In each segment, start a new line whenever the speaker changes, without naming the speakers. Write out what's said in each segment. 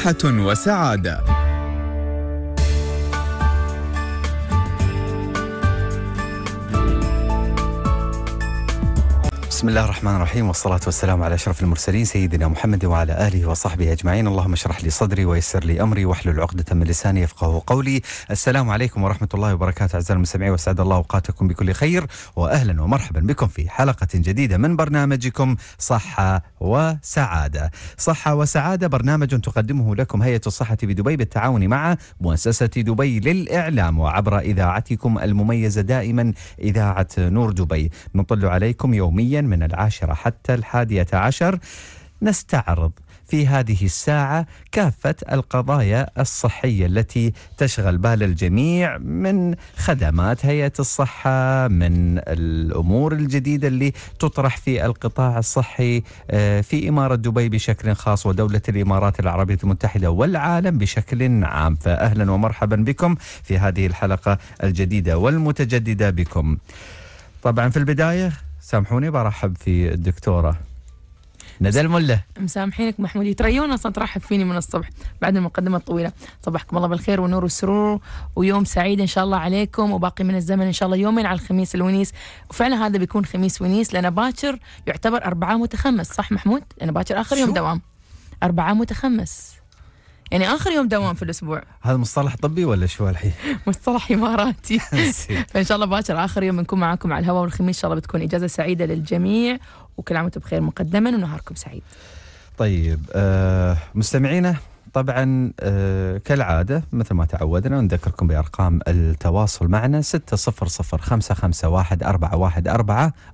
صحة وسعادة.
بسم الله الرحمن الرحيم والصلاة والسلام على أشرف المرسلين سيدنا محمد وعلى آله وصحبه أجمعين. اللهم اشرح لي صدري ويسر لي أمري واحلل عقدة من لساني يفقه قولي. السلام عليكم ورحمة الله وبركاته أعزائي المستمعين وسعد الله أوقاتكم بكل خير وأهلا ومرحبا بكم في حلقة جديدة من برنامجكم صحة وسعادة. صحة وسعادة برنامج تقدمه لكم هيئة الصحة بدبي بالتعاون مع مؤسسة دبي للإعلام وعبر إذاعتكم المميزة دائما إذاعة نور دبي. نطل عليكم يوميا من العاشرة حتى الحادية عشر. نستعرض في هذه الساعة كافة القضايا الصحية التي تشغل بال الجميع من خدمات هيئة الصحة من الأمور الجديدة اللي تطرح في القطاع الصحي آه، في إمارة دبي بشكل خاص ودولة الإمارات العربية المتحدة والعالم بشكل عام. فأهلا ومرحبا بكم في هذه الحلقة الجديدة والمتجددة بكم. طبعا في البداية سامحوني برحب في الدكتورة ندى الملة.
مسامحينك محمود. تريون أصلا ترحب فيني من الصبح بعد المقدمة الطويلة. صبحكم الله بالخير والنور والسرور ويوم سعيد إن شاء الله عليكم وباقي من الزمن إن شاء الله يومين على الخميس الونيس. وفعلا هذا بيكون خميس ونيس لأن باكر يعتبر أربعة متخمس صح محمود؟ لأن باكر آخر يوم؟ دوام. أربعة متخمس. يعني آخر يوم دوام في الأسبوع.
هذا مصطلح طبي ولا شو الحين؟
مصطلح إماراتي. فإن شاء الله باكر آخر يوم بنكون معاكم على الهواء والخميس. إن شاء الله بتكون إجازة سعيدة للجميع وكل عام وأنتم بخير مقدما ونهاركم سعيد.
طيب آه مستمعينا طبعا آه كالعادة مثل ما تعودنا نذكركم بأرقام التواصل معنا 600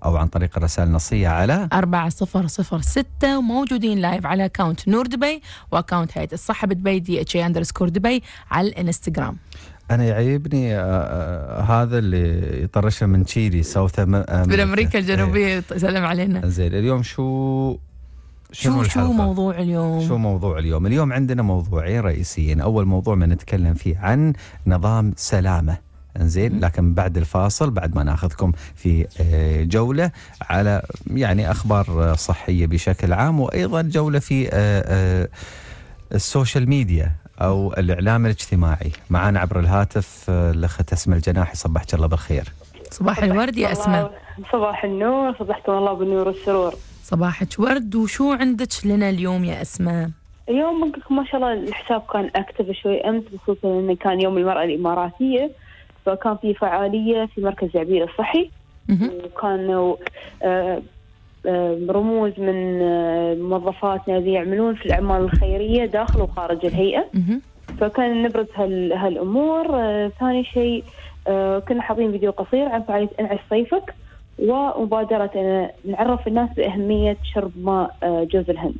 أو عن طريق الرسائل النصية على
4006 وموجودين live على account نور دبي و account هيئة الصحة بدبي DHA underscore دبي على الإنستغرام.
أنا يعيبني آه آه هذا اللي يطرشه من تشيلي South Am-
بالامريكا الجنوبية سلم علينا.
إيه. زين اليوم شو شنو
شو شو؟ موضوع اليوم؟
شو موضوع اليوم؟ اليوم عندنا موضوعين رئيسيين، أول موضوع ما نتكلم فيه عن نظام سلامة. إنزين لكن بعد الفاصل بعد ما ناخذكم في آه، جولة على يعني أخبار صحية بشكل عام وأيضا جولة في آه، آه، ال social media أو الإعلام الاجتماعي. معنا عبر الهاتف الأخت أسماء الجناحي صبحك الله بالخير.
صباح الورد يا أسماء.
صباح النور صبحكم الله بالنور والسرور.
صباحك. ورد وشو عندك لنا اليوم يا أسماء؟
اليوم ما شاء الله الحساب كان active شوي أمس بخصوصا إنه كان يوم المرأة الإماراتية. فكان في فعالية في مركز عبير الصحي. وكانوا آه، آه، رموز من آه، موظفاتنا اللي يعملون في الأعمال الخيرية داخل وخارج الهيئة.
مهم.
فكان نبرز هال هالأمور. آه، ثاني شيء كنا حاطين فيديو قصير عن فعالية أنعش صيفك. ومبادرة أن نعرف الناس بأهمية شرب ماء آه، جوز الهند.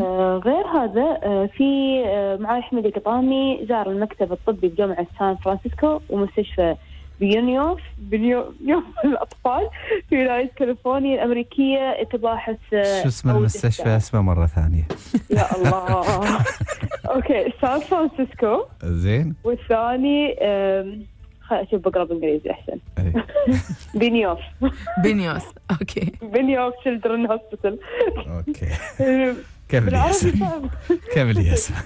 آه، غير هذا آه، في معالي حميد القطامي زار المكتب الطبي بجامعة سان فرانسيسكو ومستشفى بيونيوف بيونيوف للاطفال في ولاية كاليفورنيا الأمريكية تباحث
شو اسم المستشفى. اسمه مرة ثانية.
يا الله. okay سان فرانسيسكو.
زين.
والثاني أشوف بقرأ بالانجليزي أحسن.
إيه.
بينيوف
بنيوس okay.
Benioff Children's Hospital
أوكي. كملي يا اسماء كملي يا اسماء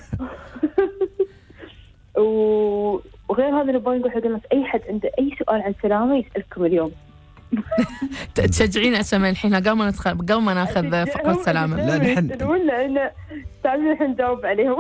وغير هذا نبغى نقول حق الناس أي حد عنده أي سؤال عن سلامة يسألكم اليوم.
تشجعين اسماء الحين قبل ما ندخل قبل ما ناخذ فقرة سلامة.
لا، نحن-
لأن تعالوا الحين نجاوب عليهم.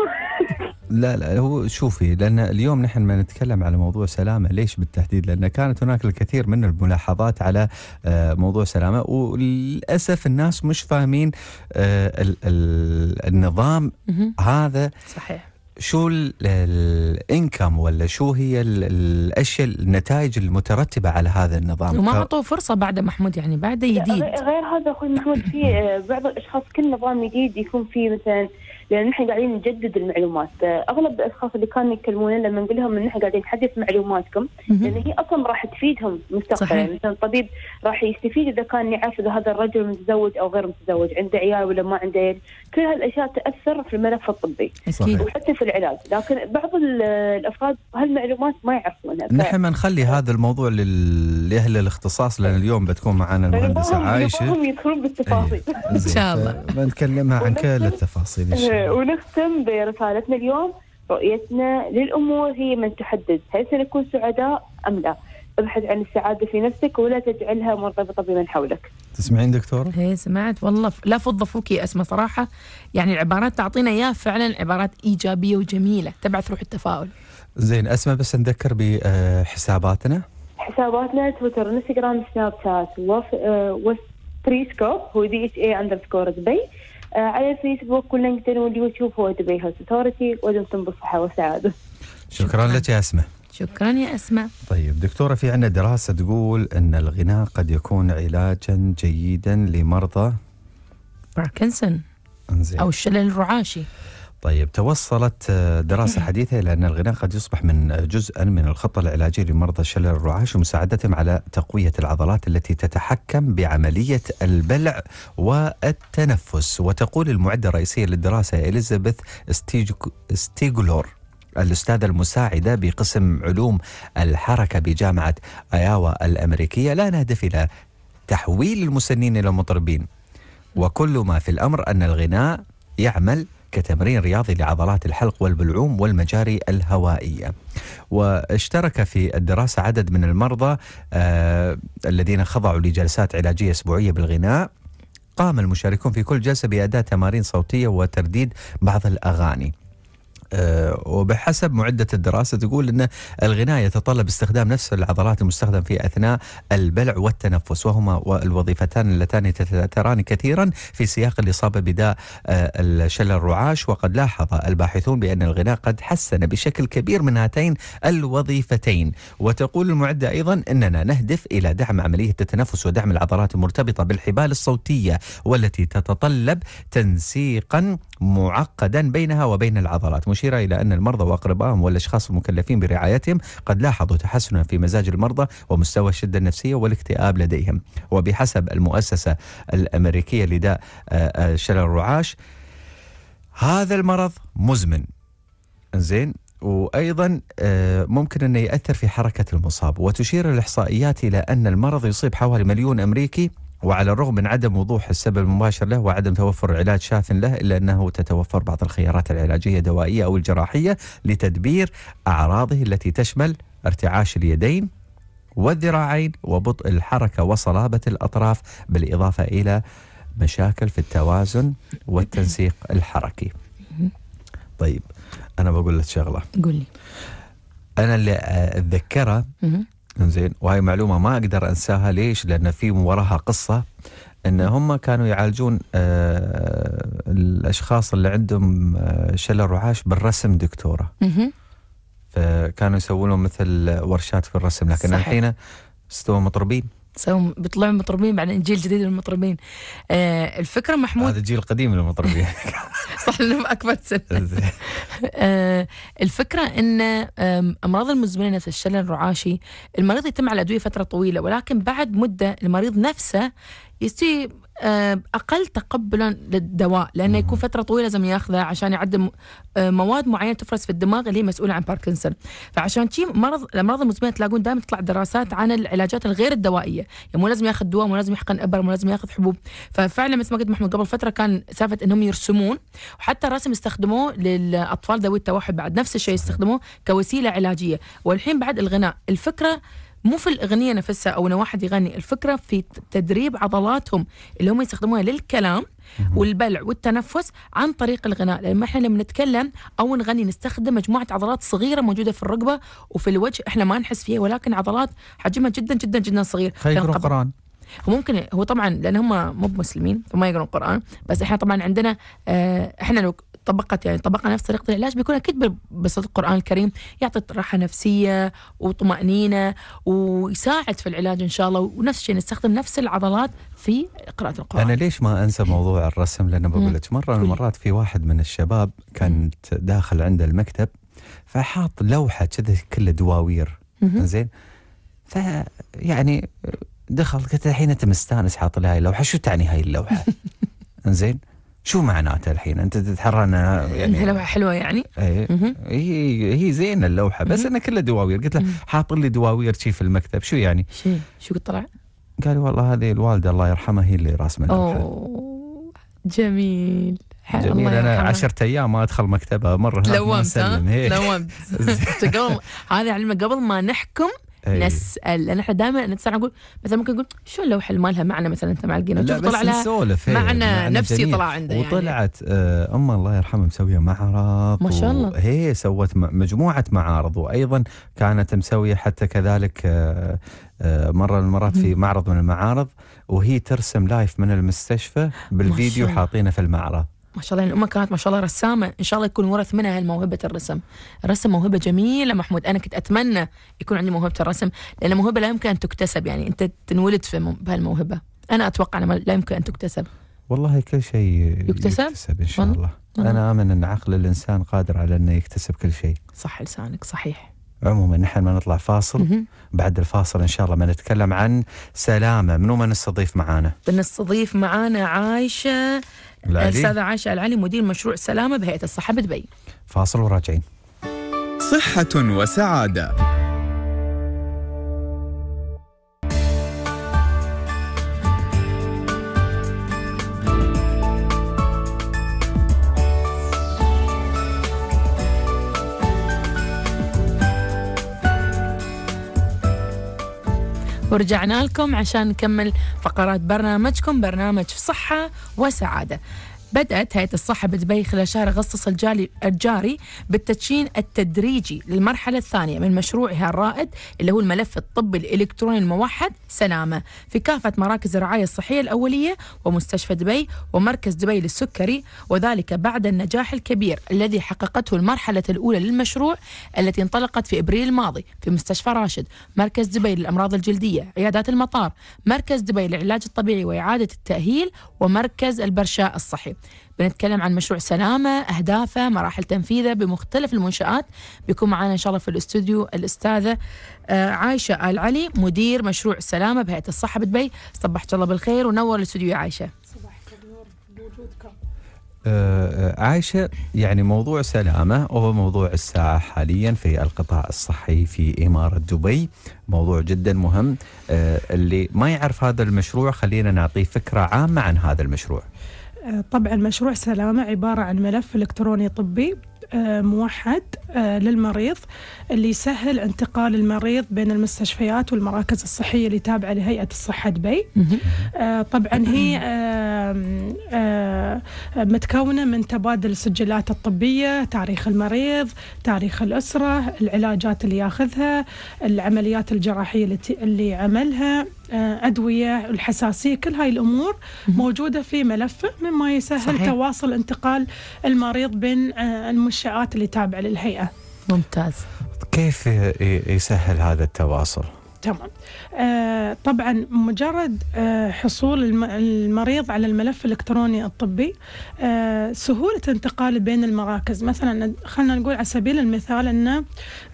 لا لا هو شوفي لأن اليوم نحن ما نتكلم على موضوع سلامة. ليش بالتحديد؟ لأن كانت هناك الكثير من الملاحظات على آه، موضوع سلامة. وللأسف الناس مش فاهمين آه، ال- ال- النظام. هذا
صحيح.
شو الانكم ولا شو هي ال- الأشياء النتائج المترتبة على هذا النظام؟
وما
ف-
أعطوه فرصة بعده محمود يعني بعده جديد
غير غير هذا أخوي محمود في بعض الأشخاص كل نظام جديد يكون فيه مثلا لأن نحن قاعدين نجدد المعلومات. أغلب الأشخاص اللي كانوا يكلمونا لما نقول لهم إن نحن قاعدين نحدث معلوماتكم لأن هي أصلا راح تفيدهم مستقبلا.
صحيح.
يعني مثلا الطبيب راح يستفيد إذا كان يعرف إذا هذا الرجل متزوج أو غير متزوج عنده عيال ولا ما عنده عيال. كل هالأشياء تأثر في الملف الطبي
أكيد
وحتى في العلاج. لكن بعض ال- الأفراد هالمعلومات ما يعرفونها. ف-
نحن نخلي هذا الموضوع لل- لأهل الاختصاص لأن اليوم بتكون معنا المهندسة
نبغاهم- عايشة. يدخلون بالتفاصيل.
زين.
إن شاء الله.
بنكلمها عن كل التفاصيل إن شاء الله.
ونختم برسالتنا اليوم. رؤيتنا للأمور هي من تحدد هل سنكون سعداء أم لا؟ ابحث عن السعادة في نفسك ولا تجعلها مرتبطة بمن حولك.
تسمعين دكتورة؟
هي سمعت. والله ف- لا فض فوك يا أسماء صراحة. يعني العبارات تعطينا إياها فعلا عبارات إيجابية وجميلة تبعث روح التفاؤل.
زين أسماء بس نذكر بحساباتنا.
حساباتنا تويتر إنستغرام سناب شات وف... آه، وستريسكوب هو DHA underscore دبي آه، على الفيسبوك واللينكدين واليوتيوب هو Dubai Health Authority ودمتم بالصحة والسعادة
شكرا لك يا أسماء.
شكرا يا أسماء.
طيب دكتورة في عندنا دراسة تقول إن الغناء قد يكون علاجا جيدا لمرضى.
باركنسون.
إنزين.
أو الشلل الرعاشي.
طيب توصلت آه، دراسة حديثة إلى أن الغناء قد يصبح من جزءا من الخطة العلاجية لمرضى شلل الرعاش ومساعدتهم على تقوية العضلات التي تتحكم بعملية البلع والتنفس. وتقول المعدة الرئيسية للدراسة إليزابيث ستيغلور الأستاذة المساعدة بقسم علوم الحركة بجامعة أياوا الأمريكية. لا نهدف إلى تحويل المسنين إلى مطربين. وكل ما في الأمر أن الغناء يعمل كتمرين رياضي لعضلات الحلق والبلعوم والمجاري الهوائية. واشترك في الدراسة عدد من المرضى آه الذين خضعوا لجلسات علاجية أسبوعية بالغناء. قام المشاركون في كل جلسة بأداء تمارين صوتية وترديد بعض الأغاني. وبحسب معدة الدراسة تقول أن الغناء يتطلب استخدام نفس العضلات المستخدم في أثناء البلع والتنفس وهما الوظيفتان اللتان يتتاتران كثيرا في سياق الإصابة بداء آه، الشلل الرعاش. وقد لاحظ الباحثون بأن الغناء قد حسن بشكل كبير من هاتين الوظيفتين. وتقول المعدة أيضا أننا نهدف إلى دعم عملية التنفس ودعم العضلات المرتبطة بالحبال الصوتية والتي تتطلب تنسيقا معقدا بينها وبين العضلات. مشيرة إلى أن المرضى وأقربائهم والأشخاص المكلفين برعايتهم قد لاحظوا تحسنا في مزاج المرضى ومستوى الشدة النفسية والاكتئاب لديهم. وبحسب المؤسسة الأمريكية لداء آه، آه، شلل الرعاش هذا المرض مزمن. زين وأيضا آه، ممكن انه ياثر في حركة المصاب. وتشير الإحصائيات إلى أن المرض يصيب حوالي مليون أمريكي وعلى الرغم من عدم وضوح السبب المباشر له وعدم توفر علاج شاف له إلا أنه تتوفر بعض الخيارات العلاجية الدوائية أو الجراحية لتدبير أعراضه التي تشمل ارتعاش اليدين والذراعين وبطء الحركة وصلابة الأطراف بالإضافة إلى مشاكل في التوازن والتنسيق الحركي. طيب أنا بقول لك شغلة
قول لي
أنا اللي
أتذكره.
زين وهي معلومة ما أقدر أنساها ليش؟ لأن في وراها قصة إن هم كانوا يعالجون آه الأشخاص اللي عندهم آه شلل رعاش بالرسم
دكتورة.
فكانوا يسوون لهم مثل ورشات في الرسم لكن. الحين أستوى مطربين
سو بيطلعوا مطربين بعدين جيل جديد من المطربين. آه الفكرة محمود
هذا الجيل القديم للمطربين
صح لأنهم أكبر
زين.
آه، الفكرة أن آم، أمراض المزمنة مثل الشلل الرعاشي المريض يتم على أدوية فترة طويلة ولكن بعد مدة المريض نفسه يستوي آه، أقل تقبلا للدواء لأنه يكون فترة طويلة لازم ياخذه عشان يعدم آه، مواد معينة تفرز في الدماغ اللي هي مسؤولة عن باركنسون. فعشان شي مرض الأمراض المزمنة تلاقون دائما تطلع دراسات عن العلاجات الغير الدوائية. يعني مو لازم ياخذ دواء مو لازم يحقن إبر مو لازم ياخذ حبوب. ففعلا مثل ما قلت محمود قبل فترة كان سالفة أنهم يرسمون وحتى الرسم استخدموه للأطفال ذوي التوحد بعد. نفس الشيء استخدموه كوسيلة علاجية. والحين بعد الغناء. الفكرة مو في الأغنية نفسها أو ان واحد يغني الفكرة في تدريب عضلاتهم اللي هم يستخدموها للكلام والبلع والتنفس عن طريق الغناء. لما إحنا لما نتكلم أو نغني نستخدم مجموعة عضلات صغيرة موجودة في الركبة وفي الوجه إحنا ما نحس فيها ولكن عضلات حجمها جدا جدا جدا صغير.
قرآن.
هو ممكن هو طبعا لأن هم مو بمسلمين فما يقرون قرآن بس إحنا طبعا عندنا آه إحنا لو طبقت يعني طبقنا نفس طريقة العلاج بيكون أكيد بصدق القرآن الكريم يعطي راحة نفسية وطمأنينة ويساعد في العلاج إن شاء الله ونفس الشيء نستخدم نفس العضلات في قراءة القرآن.
أنا ليش ما أنسى موضوع الرسم؟ لأن بقول لك مرة من المرات في واحد من الشباب كانت داخل عنده المكتب فحاط لوحة كذا كلها دواوير زين؟ ف يعني دخل قلت الحين أنت مستانس حاط لي هاي اللوحة شو تعني هاي اللوحة؟ زين؟ شو معناته الحين؟ أنت تتحرنا
يعني لوحة حلوة يعني؟
إيه. هي هي زينة اللوحة بس أنا كلها دواوير. قلت له حاط لي دواوير شي في المكتب. شو يعني؟
شو شو طلع؟
قال والله هذه الوالدة الله يرحمها هي اللي راسمة اللوحة.
أوه جميل.
جميل. أنا عشرة أيام ما أدخل مكتبها مرة
لومت لومت. قبل هذا علمك قبل ما نحكم أي. نسأل لأن إحنا دائما نتساءل نقول مثلا ممكن نقول شو اللوحه اللي ما لها معنى مثلا أنت معلقينها
لا بس طلع لها
معنى نفسي جميل. طلع عنده
يعني. وطلعت آه أم الله يرحمها مسوية معرض
ما شاء الله
هي سوت مجموعة معارض وأيضا كانت مسوية حتى كذلك آه آه مرة من المرات في معرض من المعارض وهي ترسم لايف من المستشفى بالفيديو حاطينه في المعرض
ما شاء الله يعني الأم كانت ما شاء الله رسامة. إن شاء الله يكون ورث منها موهبة الرسم. الرسم موهبة جميلة محمود. أنا كنت أتمنى يكون عندي موهبة الرسم لأن موهبة لا يمكن أن تكتسب. يعني أنت تنولد في بهالموهبة. أنا أتوقع أنها لا يمكن أن تكتسب.
والله كل شيء
يكتسب,
يكتسب إن شاء الله. أنا آمن أن عقل الإنسان قادر على أنه يكتسب كل شيء.
صح لسانك صحيح.
عموما نحن ما نطلع فاصل. بعد الفاصل إن شاء الله ما نتكلم عن سلامة. منو ما نستضيف معانا؟
بنستضيف معانا عايشة الأستاذة عائشة العلي مدير مشروع سلامة بهيئة الصحة بدبي
فاصل وراجعين.
صحة وسعادة.
ورجعنا لكم عشان نكمل فقرات برنامجكم برنامج صحة وسعادة. بدأت هيئة الصحة بدبي خلال شهر أغسطس الجاري بالتدشين التدريجي للمرحلة الثانية من مشروعها الرائد اللي هو الملف الطبي الإلكتروني الموحد سلامة في كافة مراكز الرعاية الصحية الأولية ومستشفى دبي ومركز دبي للسكري وذلك بعد النجاح الكبير الذي حققته المرحلة الأولى للمشروع التي انطلقت في إبريل الماضي في مستشفى راشد. مركز دبي للأمراض الجلدية عيادات المطار. مركز دبي للعلاج الطبيعي وإعادة التأهيل ومركز البرشاء الصحي. بنتكلم عن مشروع سلامة أهدافه مراحل تنفيذه بمختلف المنشآت. بيكون معنا إن شاء الله في الاستوديو الأستاذة آه، عايشة آل علي مدير مشروع سلامة بهيئة الصحة بدبي صبحت الله بالخير ونور الاستوديو يا عايشة. صباحك النور
بوجودكم آه، عايشة يعني موضوع سلامة وهو موضوع الساعة حاليا في القطاع الصحي في إمارة دبي. موضوع جدا مهم. آه، اللي ما يعرف هذا المشروع خلينا نعطيه فكرة عامة عن هذا المشروع.
طبعا مشروع سلامة عبارة عن ملف إلكتروني طبي آه، موحد آه، للمريض اللي يسهل انتقال المريض بين المستشفيات والمراكز الصحية اللي تابعة لهيئة الصحة دبي. آه، طبعا هي متكونة من تبادل السجلات الطبية تاريخ المريض تاريخ الأسرة العلاجات اللي ياخذها العمليات الجراحية اللي عملها. أدوية الحساسية كل هاي الأمور موجودة في ملفه مما يسهل صحيح. تواصل انتقال المريض بين المنشآت اللي تابعة للهيئة
ممتاز
كيف يسهل هذا التواصل؟
تمام. آه طبعا مجرد آه حصول المريض على الملف الإلكتروني الطبي آه سهولة انتقاله بين المراكز. مثلا خلينا نقول على سبيل المثال إن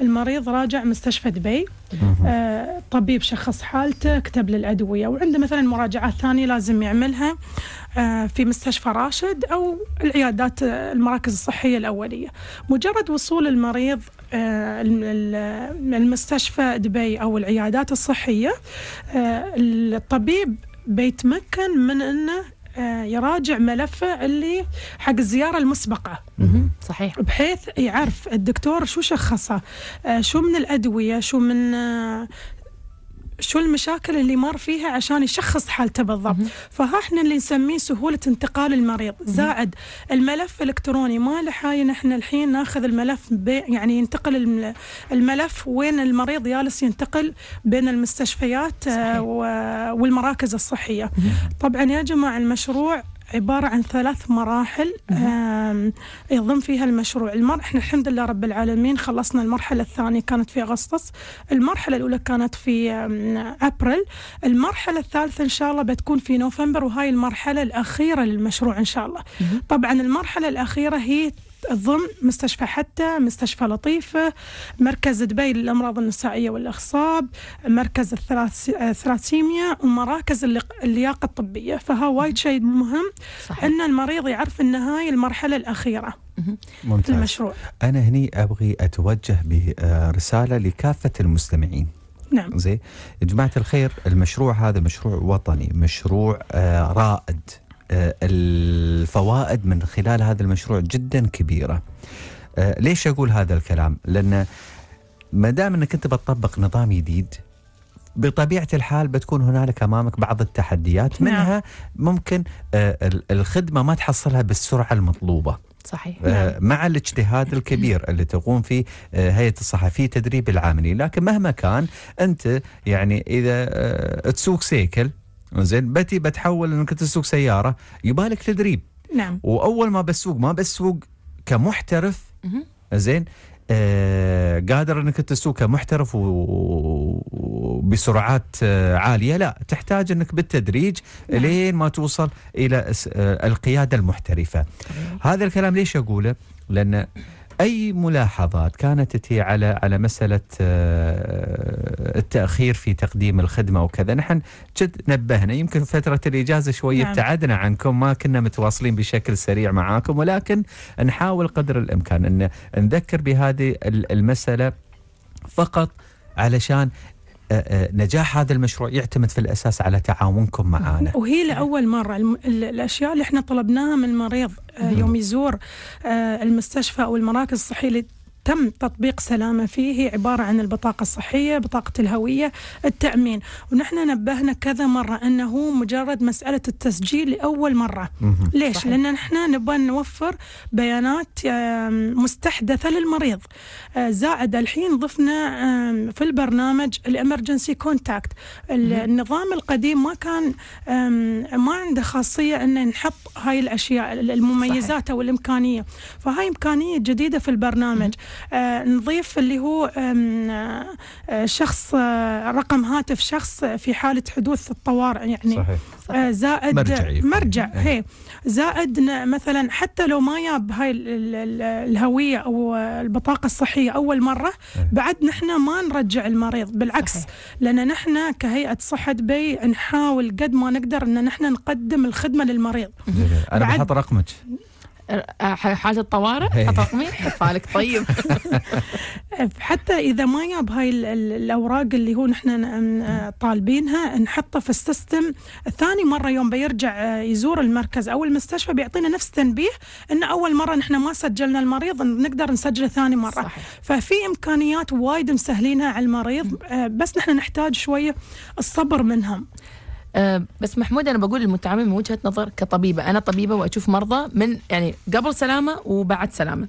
المريض راجع مستشفى دبي آه طبيب شخص حالته كتب له الأدوية وعنده مثلا مراجعات ثانية لازم يعملها آه في مستشفى راشد أو العيادات آه، المراكز الصحية الأولية. مجرد وصول المريض المستشفى دبي أو العيادات الصحية آه، الطبيب بيتمكن من إنه آه، يراجع ملفه اللي حق الزيارة المسبقة.
صحيح.
بحيث يعرف الدكتور شو شخصه شو من الأدوية شو من شو المشاكل اللي مر فيها عشان يشخص حالته بالضبط. فها إحنا اللي نسميه سهولة انتقال المريض. زائد الملف الإلكتروني ما لحاية نحن الحين ناخذ الملف يعني ينتقل الملف وين المريض جالس ينتقل بين المستشفيات آه، صحيح. والمراكز الصحية. طبعا يا جماعة المشروع عبارة عن ثلاث مراحل يضم فيها المشروع. المر... إحنا الحمد لله رب العالمين خلصنا المرحلة الثانية كانت في أغسطس. المرحلة الأولى كانت في أبريل. المرحلة الثالثة إن شاء الله بتكون في نوفمبر وهاي المرحلة الأخيرة للمشروع إن شاء الله. طبعا المرحلة الأخيرة هي تضم مستشفى حتى مستشفى لطيفة مركز دبي للأمراض النسائية والأخصاب مركز الثلاث- الثلاسيميا ومراكز اللياقة الطبية. فها وايد شيء مهم
صحيح.
أن المريض يعرف أن هاي المرحلة الأخيرة في
ممتاز.
المشروع.
أنا هني أبغي أتوجه برسالة لكافة المستمعين.
نعم.
زي يا جماعة الخير المشروع هذا مشروع وطني مشروع آه رائد. الفوائد من خلال هذا المشروع جدا كبيرة. آه ليش أقول هذا الكلام؟ لأن ما دام أنك أنت بتطبق نظام جديد بطبيعة الحال بتكون هنالك أمامك بعض التحديات.
نعم.
منها ممكن آه ال- الخدمة ما تحصلها بالسرعة المطلوبة.
صحيح.
آه، مع الاجتهاد الكبير اللي تقوم فيه آه، هيئة الصحة في تدريب العاملين، لكن مهما كان أنت يعني إذا آه، تسوق سيكل زين بتي بتحول إنك تسوق سيارة يبالك تدريب
نعم.
وأول ما بسوق ما بسوق كمحترف. زين آه قادر إنك تسوق كمحترف وبسرعات آه عالية. لا تحتاج إنك بالتدريج
نعم.
لين ما توصل إلى آه القيادة المحترفة. هذا الكلام ليش أقوله؟ لأن أي ملاحظات كانت تتي على على مسألة آه، التأخير في تقديم الخدمة وكذا نحن جد نبهنا يمكن فترة الإجازة شوية
نعم.
ابتعدنا عنكم ما كنا متواصلين بشكل سريع معاكم ولكن نحاول قدر الإمكان أن نذكر بهذه ال- المسألة فقط علشان نجاح هذا المشروع يعتمد في الأساس على تعاونكم معنا
وهي لأول مرة. الم... ال- الأشياء اللي إحنا طلبناها من المريض آه، يوم يزور المستشفى أو المراكز الصحية اللي تم تطبيق سلامة فيه هي عبارة عن البطاقة الصحية بطاقة الهوية التأمين. ونحن نبهنا كذا مرة أنه مجرد مسألة التسجيل لأول مرة. ليش؟
صحيح.
لأن نحن نبغى نوفر بيانات مستحدثة للمريض. آه، زائد الحين ضفنا في البرنامج الإمرجنسي كونتاكت. النظام القديم ما كان ما عنده خاصية أن نحط هاي الأشياء المميزات أو الإمكانية. فهاي إمكانية جديدة في البرنامج. نضيف اللي هو آه، آه، شخص آه، رقم هاتف شخص في حالة حدوث الطوارئ يعني
صحيح
آه، زائد
مرجع يكون.
مرجع. هي زائد مثلا حتى لو ما جاب هاي ال- ال- ال- الهوية أو البطاقة الصحية أول مرة
إيه.
بعد نحن ما نرجع المريض بالعكس
صحيح.
لأن نحن كهيئة صحة دبي نحاول قد ما نقدر إن نحن نقدم الخدمة للمريض
جميل.
بعد-
بحط رقمك
آه، ح- حاجة طوارئ؟
إيه.
حط رقمي حفالك طيب.
حتى إذا ما جاب هاي ال- ال- الأوراق اللي هو نحن طالبينها نحطها في السيستم. ثاني مرة يوم بيرجع آه، يزور المركز أو المستشفى بيعطينا نفس تنبيه إن أول مرة نحن ما سجلنا المريض نقدر نسجله ثاني مرة.
صحيح.
ففي إمكانيات وايد مسهلينها على المريض آه، بس نحن نحتاج شوية الصبر منهم.
بس محمود أنا بقول للمتعامل من وجهة نظر كطبيبة. أنا طبيبة وأشوف مرضى من يعني قبل سلامة وبعد سلامة.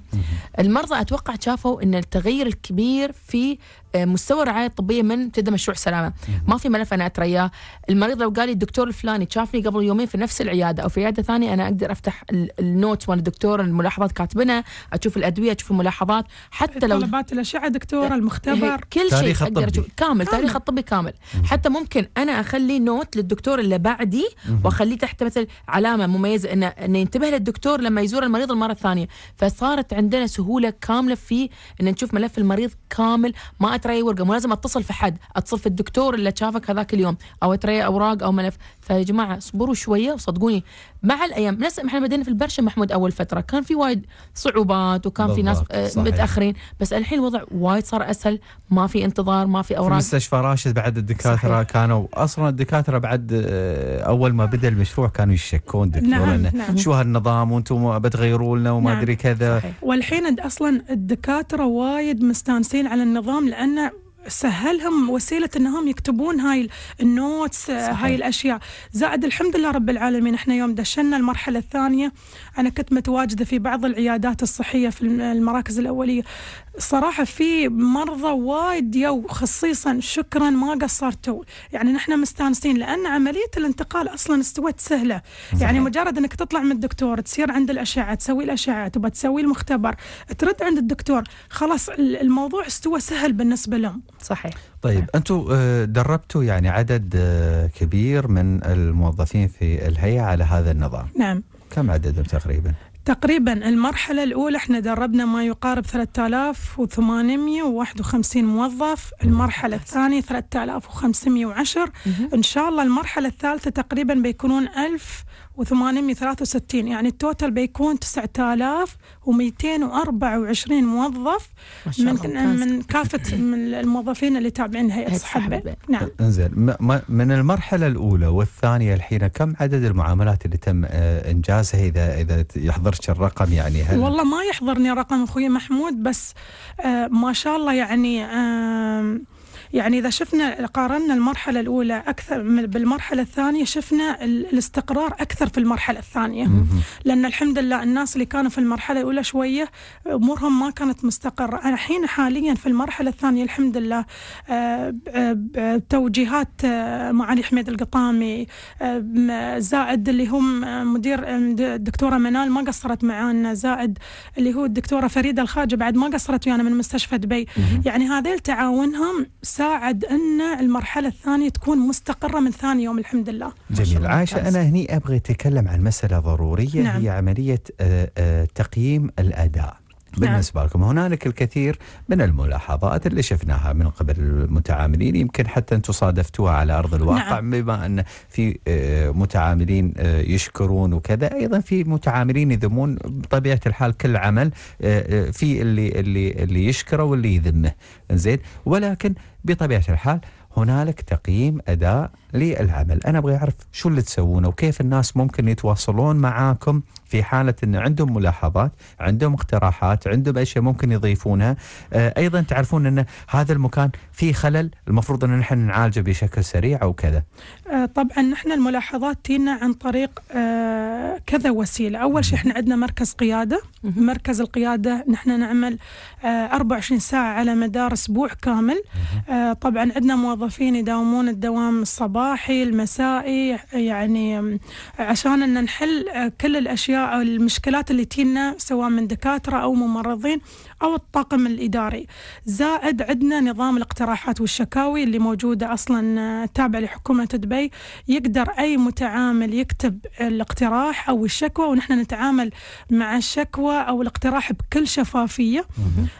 المرضى أتوقع شافوا إن التغير الكبير في مستوى الرعايه الطبيه من ابتدى مشروع سلامة. ما في ملف أنا أترياه. المريض لو قال لي الدكتور الفلاني شافني قبل يومين في نفس العيادة أو في عيادة ثانية أنا أقدر أفتح ال- النوتس مال الدكتور الملاحظات كاتبينها أشوف الأدوية أشوف الملاحظات. حتى لو
طلبات الأشعة دكتور المختبر.
كل
تاريخ
شيء أقدر
الطبي.
أشوف. كامل تاريخ الطبي كامل. حتى ممكن أنا أخلي note للدكتور اللي بعدي وأخليه تحت مثل علامة مميزة انه إنه ينتبه للدكتور لما يزور المريض المرة الثانية. فصارت عندنا سهولة كاملة في إن نشوف ملف المريض كامل. ما اتري ورقة مو لازم أتصل في حد أتصل في الدكتور اللي شافك هذاك اليوم أو اتري أوراق أو ملف. فيا جماعة اصبروا شوية وصدقوني مع الأيام نفس إحنا بدينا في البرشا محمود أول فترة كان في وايد صعوبات وكان في ناس آه،
صحيح.
متأخرين بس الحين الوضع وايد صار أسهل ما في انتظار ما في
في
أوراق
مستشفى راشد بعد الدكاترة
صحيح.
كانوا أصلا الدكاترة بعد آه، أول ما بدأ المشروع كانوا يشكون دكتور
نعم، نعم.
شو هالنظام وأنتم بتغيروا لنا وما
نعم،
أدري كذا
صحيح.
والحين أصلا الدكاترة وايد مستانسين على النظام لأنه سهلهم وسيلة إنهم يكتبون هاي ال notes آه،
صحيح.
هاي الأشياء زائد الحمد لله رب العالمين إحنا يوم دشنا المرحلة الثانية أنا كنت متواجدة في بعض العيادات الصحية في الم- المراكز الأولية. صراحة في مرضى وايد يو خصيصا شكرا ما قصرتوا. يعني نحن مستانسين لأن عملية الانتقال أصلا استوت سهلة. يعني مجرد أنك تطلع من الدكتور تصير عند الأشعة تسوي الأشعة تبغى تسوي المختبر ترد عند الدكتور خلاص ال- الموضوع استوى سهل بالنسبة لهم.
صحيح.
طيب أنتم آه، دربتوا يعني عدد آه، كبير من الموظفين في الهيئة على هذا النظام.
نعم.
كم عددهم تقريبا؟
تقريبا المرحلة الأولى إحنا دربنا ما يقارب 3851 موظف المرحلة الثانية 3510 إن شاء الله المرحلة الثالثة تقريبا بيكونون 1863 يعني التوتال بيكون 9224 موظف
ما شاء
من. من كافة من الموظفين اللي تابعين البيت
البيت.
نعم.
انزين من المرحلة الأولى والثانية الحين كم عدد المعاملات اللي تم آه، إنجازها؟ إذا إذا يحضرش الرقم يعني هل
والله ما يحضرني رقم أخوي محمود بس آه ما شاء الله يعني آه يعني إذا شفنا قارنا المرحلة الأولى أكثر من بالمرحلة الثانية شفنا ال- الاستقرار أكثر في المرحلة الثانية.
مهم.
لأن الحمد لله الناس اللي كانوا في المرحلة الأولى شوية أمورهم ما كانت مستقرة. أنا الحين حاليا في المرحلة الثانية الحمد لله آه، ب- توجيهات آه، معالي حميد القطامي آه، زائد اللي هم آه، مدير آه، مد- الدكتوره منال ما قصرت معانا زائد اللي هو الدكتورة فريدة الخاجة بعد ما قصرت ويانا من مستشفى دبي. يعني هذيل تعاونهم ساعد أن المرحلة الثانية تكون مستقرة من ثاني يوم الحمد لله
جميل
ممتاز.
أنا هني أبغى أتكلم عن مسألة ضرورية
نعم.
هي عملية آه، آه، تقييم الأداء بالنسبة لكم هنالك الكثير من الملاحظات اللي شفناها من قبل المتعاملين يمكن حتى أنتم صادفتوها على أرض الواقع
نعم.
بما أن في آه، متعاملين آه، يشكرون وكذا. أيضا في متعاملين يذمون بطبيعة الحال كل عمل آه، في اللي اللي اللي يشكره واللي يذمه. زين ولكن بطبيعة الحال هنالك تقييم أداء للعمل، أنا أبغى أعرف شو اللي تسوونه وكيف الناس ممكن يتواصلون معاكم في حالة إن عندهم ملاحظات، عندهم اقتراحات، عندهم اشياء ممكن يضيفونها، آه أيضا تعرفون إن هذا المكان فيه خلل المفروض إن نحن نعالجه بشكل سريع أو كذا.
آه، طبعا نحن الملاحظات تينا عن طريق آه، كذا وسيلة، أول شيء إحنا عندنا مركز قيادة، مركز القيادة نحن نعمل آه، 24 ساعة على مدار أسبوع كامل. آه، طبعا عندنا موظفين يداومون الدوام الصباحي، المسائي يعني عشان إن نحل آه، كل الأشياء أو المشكلات اللي تينا سواء من دكاترة أو ممرضين. أو الطاقم الإداري. زائد عندنا نظام الاقتراحات والشكاوي اللي موجودة أصلا آه، تابع لحكومة دبي. يقدر أي متعامل يكتب الاقتراح أو الشكوى ونحن نتعامل مع الشكوى أو الاقتراح بكل شفافية.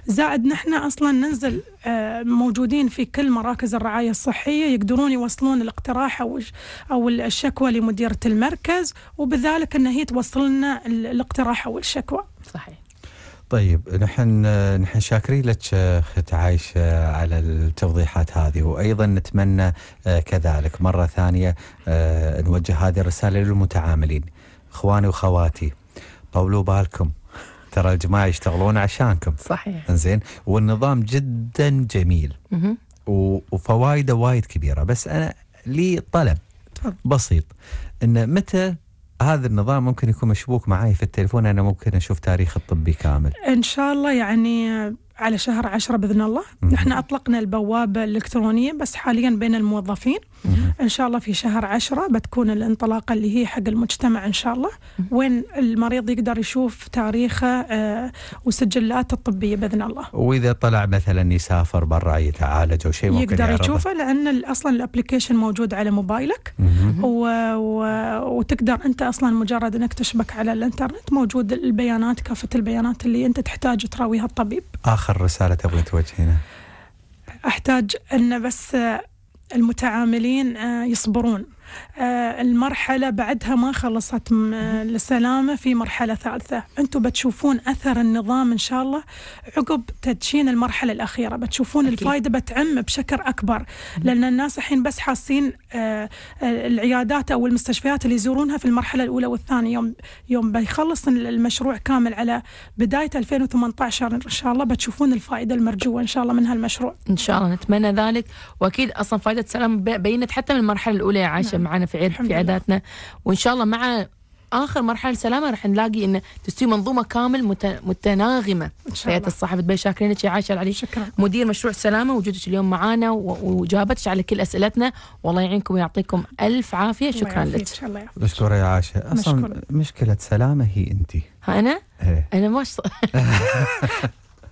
زائد نحن أصلا ننزل آه، موجودين في كل مراكز الرعاية الصحية يقدرون يوصلون الاقتراح أو الش- أو الشكوى لمديرة المركز وبذلك إن هي توصل لنا ال- الاقتراح أو الشكوى.
صحيح.
طيب نحن نحن شاكرين لك أخت عايشه على التوضيحات هذه وأيضا نتمنى آه، كذلك مرة ثانية آه، نوجه هذه الرسالة للمتعاملين إخواني واخواتي طولوا بالكم. ترى الجماعة يشتغلون عشانكم.
صحيح.
زين والنظام جدا جميل. وفوائده وايد كبيرة. بس أنا لي طلب. بسيط إن متى هذا النظام ممكن يكون مشبوك معي في التليفون أنا ممكن أشوف تاريخ الطبي كامل.
إن شاء الله يعني على شهر عشرة بإذن الله. نحن أطلقنا البوابة الإلكترونية بس حاليا بين الموظفين. إن شاء الله في شهر عشرة بتكون الانطلاقة اللي هي حق المجتمع إن شاء الله. وين المريض يقدر يشوف تاريخه آه، وسجلاته الطبية بإذن الله.
وإذا طلع مثلا يسافر برا يتعالج أو شيء ممكن
يقدر. يشوفه لأن ال- أصلا الأبلكيشن موجود على موبايلك. و... و... وتقدر أنت أصلا مجرد إنك تشبك على الإنترنت موجود البيانات كافة البيانات اللي أنت تحتاج تراويها الطبيب.
آخر رسالة تبغي توجهينها؟
أحتاج إن بس المتعاملين آه، يصبرون. آه، المرحلة بعدها ما خلصت م- آه، في مرحلة ثالثة. أنتم بتشوفون أثر النظام إن شاء الله عقب تدشين المرحلة الأخيرة. بتشوفون
أكيد.
الفائدة بتعم بشكل أكبر. لأن الناس الحين بس حاسين العيادات أو المستشفيات اللي يزورونها في المرحلة الأولى والثانية يوم يوم بيخلص المشروع كامل على بداية 2018 إن شاء الله بتشوفون الفائدة المرجوة إن شاء الله من هالمشروع
إن شاء الله نتمنى ذلك. وأكيد أصلا فائده السلام ب- بينت حتى من المرحلة الأولى يا عائشة معنا في. عياداتنا. وإن شاء الله مع آخر مرحلة سلامة راح نلاقي إن تستوي منظومة كامل مت-
متناغمة.
حياة
الله.
الصحه فتبي شاكرينك يا عائشه العلي.
شكرا.
مدير مشروع سلامة وجودك اليوم معنا و- وجابتك على كل أسئلتنا. والله يعينكم ويعطيكم ألف
عافية.
شكرا لك.
الله يعافيك.
مشكورة يا أصلا
مشكورة.
مشكلة سلامة هي أنت.
ها أنا؟
إيه.
أنا ما.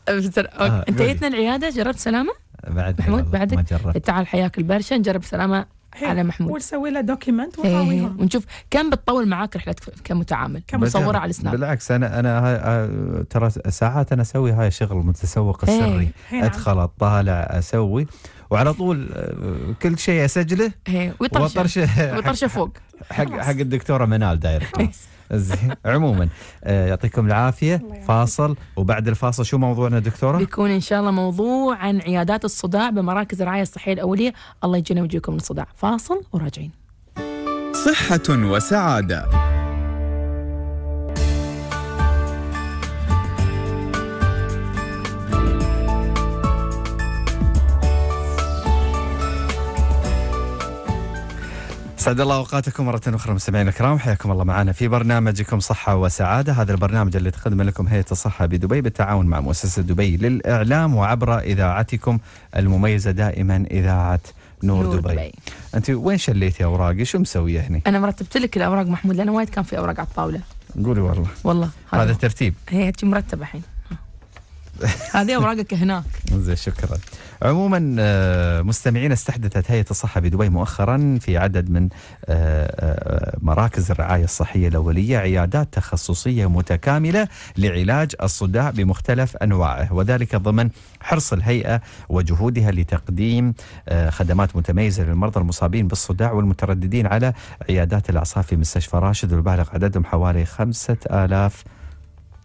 آه،
انت. جيتنا العيادة. جربت سلامة؟
بعد
محمود، بعدك؟ تعال حياك البرشا نجرب سلامة. على محمود
ونسوي له document
إيه، إيه.
ونراويهم
ونشوف كم بتطول معاك رحلتك كمتعامل كمصوره
بجرب.
على السناب
بالعكس أنا أنا هاي ترى ساعات أنا أسوي هاي شغل المتسوق
إيه.
السري
هي نعم.
أدخل أطالع أسوي وعلى طول آه، كل شيء أسجله
إيه، ويطرشه
وطرشه
ويطرشه فوق.
حق حق الدكتورة منال direct زين. عموما آه، يعطيكم
العافية.
فاصل وبعد الفاصل شو موضوعنا دكتورة؟
بيكون إن شاء الله موضوع عن عيادات الصداع بمراكز الرعاية الصحية الأولية. الله يجينا ويجيكم من الصداع فاصل وراجعين.
صحة وسعادة.
سعد الله أوقاتكم مرة أخرى مستمعينا الكرام. حياكم الله معنا في برنامجكم صحة وسعادة. هذا البرنامج اللي تقدم لكم هيئة الصحة بدبي بالتعاون مع مؤسسة دبي للإعلام وعبر إذاعتكم المميزة دائما إذاعة نور,
نور
دبي.
دبي.
أنت وين شليتي أوراقي؟ شو مسويه هني؟
أنا مرتبت لك الأوراق محمود لأن وايد كان في أوراق على الطاولة.
قولي والله.
والله
هذا ترتيب.
هي مرتبة الحين. هذه أوراقك هناك.
زين شكرا. عموما آه، مستمعين استحدثت هيئة الصحة بدبي مؤخرا في عدد من آه، آه، مراكز الرعاية الصحية الأولية عيادات تخصصية متكاملة لعلاج الصداع بمختلف أنواعه وذلك ضمن حرص الهيئة وجهودها لتقديم خدمات متميزة للمرضى المصابين بالصداع والمترددين على عيادات الأعصاب في مستشفى راشد والبالغ عددهم حوالي 5000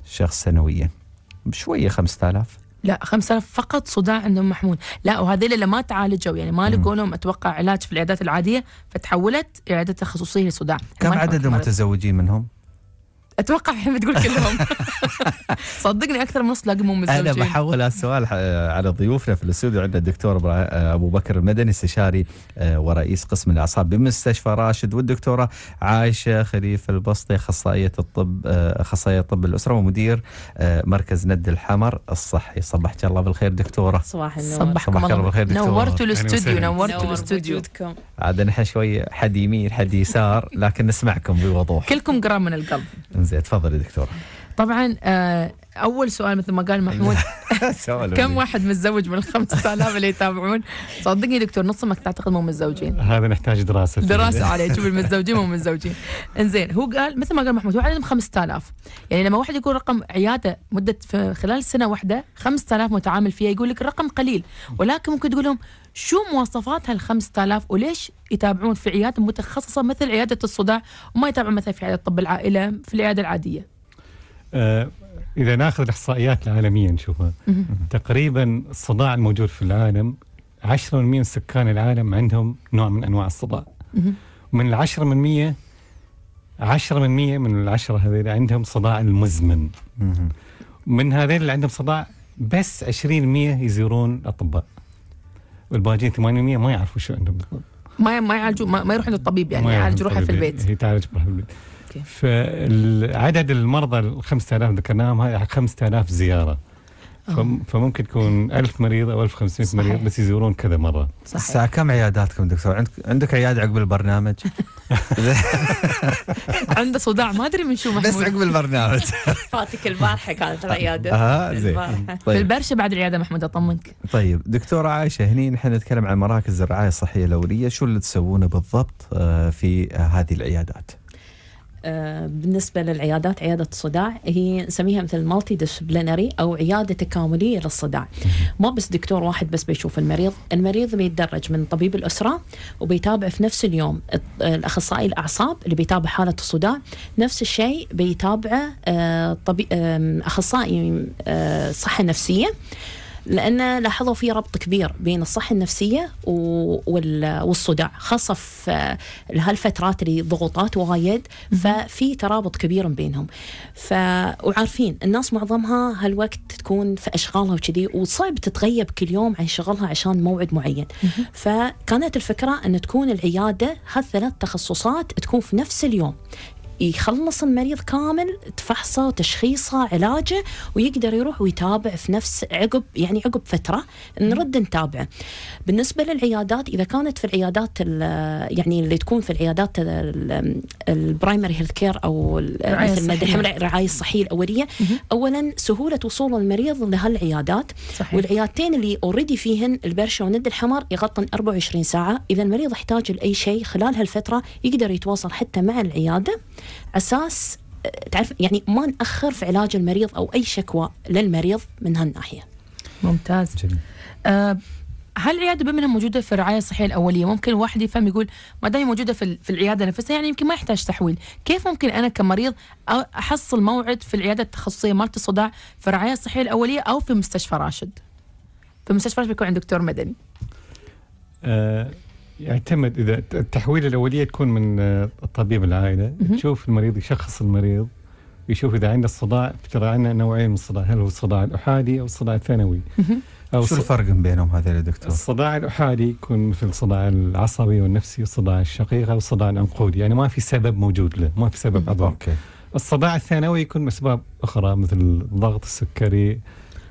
شخص سنويا. شوية 5000
لا 5000 فقط صداع عندهم محمود لا وهذول اللي ما تعالجوا يعني ما لقوا لهم أتوقع علاج في العيادات العادية فتحولت عيادات تخصصية للصداع
كم عدد. المتزوجين منهم؟
أتوقع الحين بتقول كلهم. صدقني أكثر من نص تلاقي مو أنا
بحول السؤال ح- على ضيوفنا في الاستوديو عندنا الدكتور إبرا- أبو بكر المدني استشاري آه، ورئيس قسم الأعصاب بمستشفى راشد والدكتورة عائشه خليفة البسطي اخصائيه الطب آه، اخصائيه طب الأسرة ومدير آه، مركز ند الحمر الصحي. صبحك الله بالخير دكتورة.
صباح النور.
صبحكم
الله بالخير دكتور.
نورتوا الاستوديو. نورتوا
نور
الاستوديو.
عاد نحن شوي حد يمين حد يسار لكن نسمعكم بوضوح.
كلكم قراب من القلب.
زين تفضلي دكتوره
طبعا آه أول سؤال مثل ما قال محمود. كم واحد متزوج من ال 5000 اللي يتابعون؟ صدقني دكتور نصهم تعتقد مو متزوجين.
هذا نحتاج دراسة.
دراسة عليه شوف المتزوجين مو متزوجين. إنزين هو قال مثل ما قال محمود هو عددهم 5000 يعني لما واحد يقول رقم عيادة مدة في خلال سنة واحدة 5000 متعامل فيها يقول لك الرقم قليل. ولكن ممكن تقول لهم شو مواصفات هال 5000 وليش يتابعون في عيادة متخصصة مثل عيادة الصداع وما يتابعون مثلا في عيادة طب العائلة في العيادة العادية؟
آه إذا ناخذ الإحصائيات العالمية نشوفها. تقريبا الصداع الموجود في العالم 10% من سكان العالم عندهم نوع من أنواع الصداع. من العشرة من مية عشرة من مية من العشرة هذول عندهم صداع المزمن. من هذول اللي عندهم صداع بس 20% يزورون اطباء والباقيين 8% ما يعرفوا شو عندهم بالضبط
ما ما يعالجوا ما, ما يروح عند الطبيب يعني يعالج روحه في. البيت
هي تعالج في البيت
أوكي.
فعدد المرضى ال 5000 ذكرناهم هاي 5000 زيارة. فم- فممكن تكون 1000 مريض أو 1500
صحيح.
مريض بس يزورون كذا مرة.
صحيح.
الساعة كم عياداتكم دكتور؟ عندك عندك عيادة عقب البرنامج؟
عنده صداع ما أدري من شو محمود.
بس عقب البرنامج.
فاتك البارحة كانت العياده
آه زين.
البارحة.
في
طيب.
البرشا بعد العيادة محمود أطمنك.
طيب دكتورة عائشة هني نحن نتكلم عن مراكز الرعاية الصحية الأولية شو اللي تسوونه بالضبط آه، في هذه العيادات؟
آه، بالنسبة للعيادات عيادة الصداع هي نسميها مثل مالتي ديسبلينري أو عيادة تكاملية للصداع. ما بس دكتور واحد بس بيشوف المريض المريض بيتدرج من طبيب الأسرة وبيتابع في نفس اليوم الأخصائي الأعصاب اللي بيتابع حالة الصداع نفس الشيء بيتابعه آه، أخصائي آه، صحة نفسية. لأن لاحظوا في ربط كبير بين الصحة النفسية و- وال- والصداع خاصة في هالفترات اللي ضغوطات وايد ففي ترابط كبير بينهم. ف وعارفين الناس معظمها هالوقت تكون في أشغالها وكذي وصعب تتغيب كل يوم عن شغلها عشان موعد معين. فكانت الفكرة إن تكون العيادة هالثلاث تخصصات تكون في نفس اليوم. يخلص المريض كامل تفحصه تشخيصه علاجه ويقدر يروح ويتابع في نفس عقب يعني عقب فترة نرد نتابعه. بالنسبة للعيادات إذا كانت في العيادات ال- يعني اللي تكون في العيادات ال- ال primary health care
أو
مثل ما الرعايه الصحيه الأولية اولا سهولة وصول المريض لهالعيادات.
صحيح.
والعيادتين اللي already فيهن البرشا وند الحمر يغطن 24 ساعة. إذا المريض احتاج لأي شيء خلال هالفترة يقدر يتواصل حتى مع العيادة. أساس تعرف يعني ما نأخر في علاج المريض أو أي شكوى للمريض من هالناحية
ممتاز
جميل
آه هل العيادة بما إنها موجودة في الرعاية الصحية الأولية ممكن الواحد يفهم يقول ما دام موجودة في ال- في العيادة نفسها يعني يمكن ما يحتاج تحويل، كيف ممكن أنا كمريض أحصل موعد في العيادة التخصصية مالت الصداع في الرعاية الصحية الأولية أو في مستشفى راشد؟ في مستشفى راشد بيكون عند دكتور مدني.
آه، يعتمد إذا التحويل الأولية تكون من آه، الطبيب
العائلة.
تشوف المريض يشخص المريض يشوف إذا عنده الصداع ترى عندنا نوعين من الصداع. هل هو الصداع الأحادي أو الصداع الثانوي؟ أو
شو الفرق بينهم هذول يا دكتور؟
الصداع الأحادي يكون مثل الصداع العصبي والنفسي والصداع الشقيقه والصداع العنقودي. يعني ما في سبب موجود له ما في سبب عضوي
okay.
الصداع الثانوي يكون بأسباب أخرى مثل الضغط السكري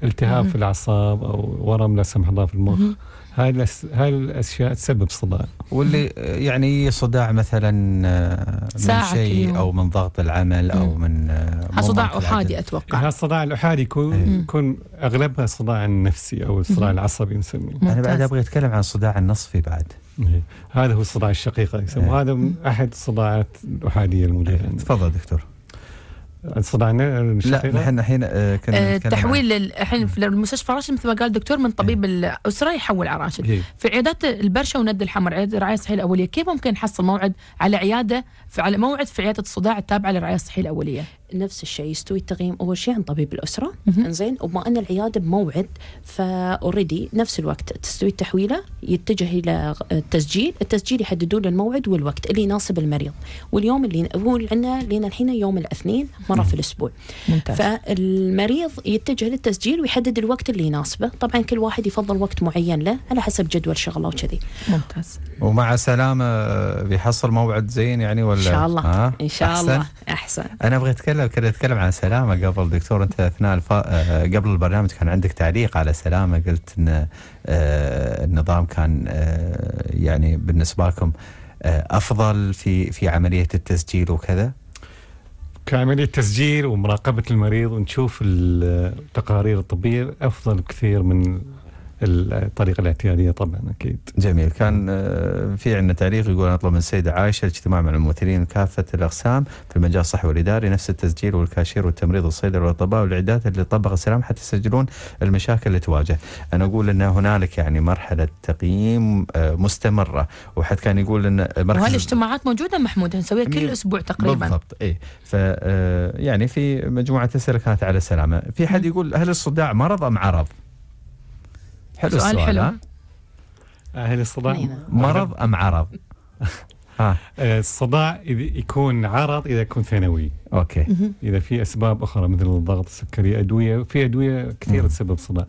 التهاب في الأعصاب أو ورم لا سمح الله في المخ. هاي الأس- هاي الأشياء تسبب صداع
واللي يعني صداع مثلا آه، من شيء. أو من ضغط العمل أو من آه،
صداع
أحادي.
أتوقع.
هذا الصداع الأحادي يكون
إيه.
يكون أغلبها صداع نفسي أو الصداع العصبي نسميه
أنا بعد. أبغى اتكلم عن الصداع النصفي بعد
إيه. هذا هو الصداع الشقيقه يسموه هذا من أحد الصداعات الأحادية الموجودة عندنا
تفضل دكتور
الصداع الن-
لا نحن الحين آه، كنا
آه، التحويل لل- الحين في المستشفى راشد مثل ما قال الدكتور من طبيب الأسرة يحول على راشد.
إيه.
في عيادات البرشا وند الحمر عيادة الرعايه الصحيه الأولية كيف ممكن نحصل موعد على عيادة في على موعد في عيادة الصداع التابعة للرعايه الصحيه الأولية
نفس الشيء يستوي التقييم أول شيء عن طبيب الأسرة. إنزين وبما أن العيادة بموعد فأوريدي نفس الوقت تستوي التحويلة يتجه إلى التسجيل، التسجيل يحددوا له الموعد والوقت اللي يناسب المريض، واليوم اللي هو عندنا لنا الحين يوم الاثنين مرة في الأسبوع.
ممتاز.
فالمريض يتجه للتسجيل ويحدد الوقت اللي يناسبه، طبعا كل واحد يفضل وقت معين له على حسب جدول شغله وكذي.
ممتاز.
ومع سلامة آه، بيحصل موعد زين يعني ولا؟
إن شاء الله.
آه؟
إن شاء
أحسن؟
الله. أحسن.
أنا أبغى أتكلم كنت أتكلم عن سلامة قبل. دكتور أنت أثناء الف... آه، قبل البرنامج كان عندك تعليق على سلامة. قلت إن آه، النظام كان آه، يعني بالنسبة لكم أفضل في في عملية التسجيل وكذا؟
كعملية تسجيل ومراقبة المريض ونشوف التقارير الطبيه أفضل بكثير من الطريقة الاعتيادية طبعا أكيد.
جميل. كان آه، في عندنا تعليق يقول نطلب من السيدة عائشة الاجتماع مع الممثلين كافة الأقسام في المجال الصحي والإداري نفس التسجيل والكاشير والتمريض والصيدلة والأطباء والعيادات اللي طبق السلام حتى يسجلون المشاكل اللي تواجه. أنا أقول أن هنالك يعني مرحلة تقييم آه، مستمرة. وحد كان يقول أن مركز
وهالاجتماعات موجودة محمود؟ نسويها كل أسبوع تقريبا.
بالضبط. اي ف آه، يعني في مجموعة اسئله كانت على السلامة. في حد يقول هل الصداع مرض أم عرض؟ حلو
سؤال
السؤال
حلو.
أهل الصداع.
نعم.
مرض أم عرض؟ ها.
آه، الصداع إذا يكون عرض إذا يكون ثانوي.
okay.
إذا في أسباب أخرى مثل الضغط السكري أدوية في أدوية
كثيرة.
تسبب صداع.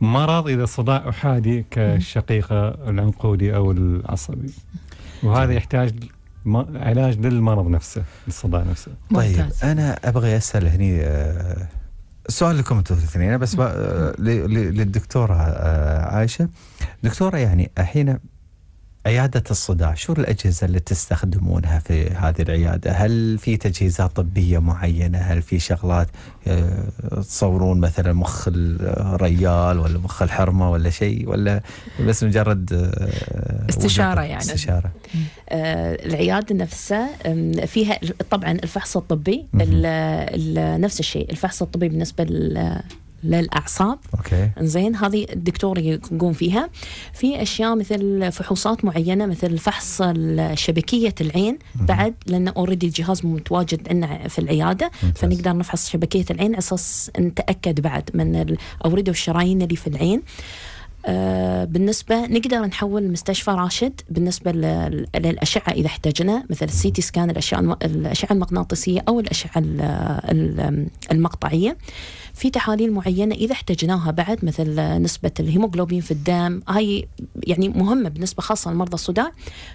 مرض إذا صداع أحادي كالشقيقة العنقودي أو العصبي. وهذا يحتاج علاج للمرض نفسه للصداع نفسه.
طيب. أنا أبغى أسأل هني سؤال لكم أنتم الاثنين بس للدكتورة آه، عائشه دكتورة يعني الحين عيادة الصداع شو الأجهزة اللي تستخدمونها في هذه العيادة؟ هل في تجهيزات طبية معينة؟ هل في شغلات آه، تصورون مثلا مخ الريال ولا مخ الحرمة ولا شيء؟ ولا بس مجرد آه،
استشارة يعني.
استشارة.
آه، العيادة نفسها فيها طبعا الفحص الطبي نفس الشيء الفحص الطبي بالنسبة لل- للأعصاب.
okay.
زين هذه الدكتور يقوم فيها. في أشياء مثل فحوصات معينة مثل فحص شبكيه العين. بعد لأن already الجهاز متواجد عندنا في العيادة
ممتاز.
فنقدر نفحص شبكية العين. على أساس نتأكد بعد من الاورده والشرايين اللي في العين. آه، بالنسبة نقدر نحول مستشفى راشد بالنسبة لل- للأشعة إذا احتاجنا مثل ال CT scan الأشعة الأشعة المغناطيسية أو الأشعة ال- ال- المقطعية. في تحاليل معينة إذا احتجناها بعد مثل نسبة الهيموغلوبين في الدم هاي يعني مهمة بالنسبة خاصة لمرضى الصداع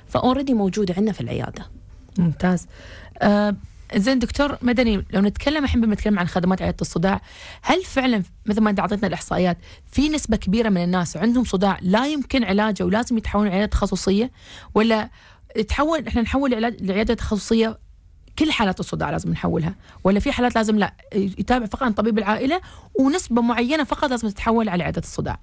ف already موجودة عندنا في العيادة.
ممتاز. آه زين دكتور مدني لو نتكلم الحين بنتكلم عن خدمات عيادة الصداع هل فعلا مثل ما أنت أعطيتنا الإحصائيات في نسبة كبيرة من الناس عندهم صداع لا يمكن علاجه ولازم يتحولون لعيادة تخصصية ولا تحول إحنا نحول العلاج لعياده تخصصيه كل حالات الصداع لازم نحولها ولا في حالات لازم لا يتابع فقط عن طبيب العائلة ونسبة معينة فقط لازم تتحول على عيادة الصداع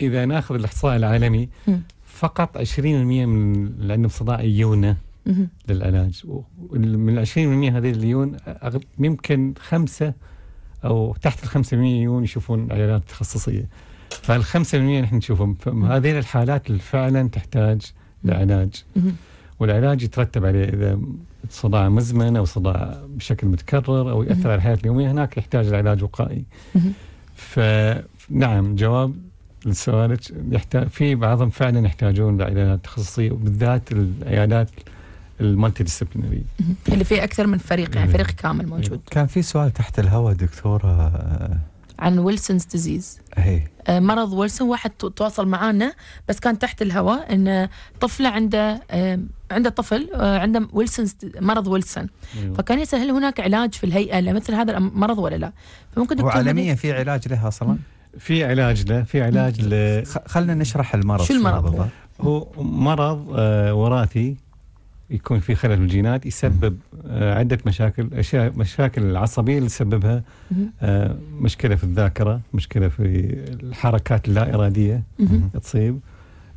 إذا ناخذ الإحصاء العالمي
مم.
فقط 20% من اللي عندهم صداع يجونا. للعلاج من ال 20% هذه أغ- يمكن خمسة أو تحت ال 5% يجون يشوفون عيادات تخصصية. فال 5% نحن نشوفهم. فهذه الحالات اللي فعلا تحتاج لعلاج. والعلاج يترتب عليه إذا صداع مزمن أو صداع بشكل متكرر أو يأثر على الحياة اليومية هناك يحتاج لعلاج وقائي. فنعم جواب لسؤالك. يحتاج في بعضهم فعلا يحتاجون لعيادات تخصصية وبالذات العيادات ال multidisciplinary.
اللي فيه أكثر من فريق يعني
مم.
فريق كامل موجود.
كان في سؤال تحت الهواء دكتورة آه،
عن Wilson's disease.
هي
آه، مرض ويلسون واحد تو- تواصل معنا بس كان تحت الهواء إن طفلة عنده آه، عنده طفل عنده Wilson's مرض ويلسون. فكان يسأل هل هناك علاج في الهيئة لمثل هذا المرض ولا لا. فممكن دكتور
عالميا
مدني-
في علاج له أصلا؟
في علاج له في علاج ل
خ- خلنا نشرح المرض
شو المرض؟ هو؟
مرض وراثي. يكون في خلل بالجينات يسبب آه، عدة مشاكل أشياء مشاكل العصبيه اللي تسببها. آه، مشكلة في الذاكرة مشكلة في الحركات اللا اراديه. تصيب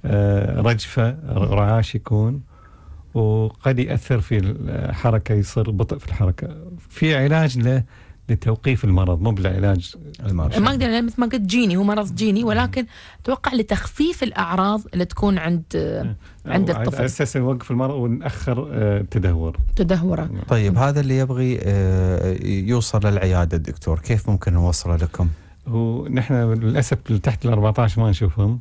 آه، رجفة رعاش يكون وقد يأثر في الحركه يصير بطء في الحركة في علاج له لتوقيف المرض مو بالعلاج.
المرض.
ما أقدر مثل ما قلت جيني هو مرض جيني ولكن أتوقع لتخفيف الأعراض اللي تكون عند آه، عند
أو على
الطفل.
أساس نوقف المرض ونأخر آه، التدهور.
تدهوره
طيب هذا اللي يبغي آه، يوصل للعيادة الدكتور كيف ممكن نوصله لكم؟
هو نحن للأسف اللي تحت ال 14 ما نشوفهم.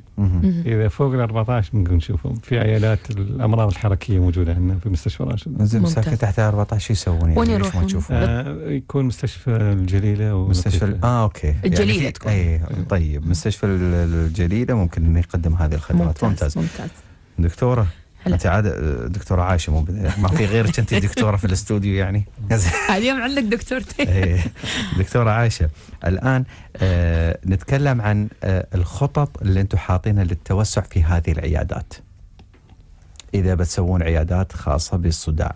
إذا فوق ال 14 ممكن نشوفهم. في عيادات الأمراض الحركية موجودة عندنا في مستشفى راشد.
زين
ممتاز.
مساكين تحت 14 شو يسوون يعني؟
وين
ليش ما
يروحون؟
آه يكون مستشفى الجليلة
مستشفى ال-. آه okay.
الجليلة
يعني في-
تكون.
اي طيب. مستشفى ال- الجليلة ممكن انه يقدم هذه الخدمات. ممتاز,
ممتاز.
دكتورة.
هلا.
أنت عاد دكتورة عايشة مو ما في غيرك انت دكتورة في الاستوديو يعني
اليوم عندك دكتورتين
إيه. دكتورة عايشة الآن آه نتكلم عن آه الخطط اللي أنتم حاطينها للتوسع في هذه العيادات إذا بتسوون عيادات خاصة بالصداع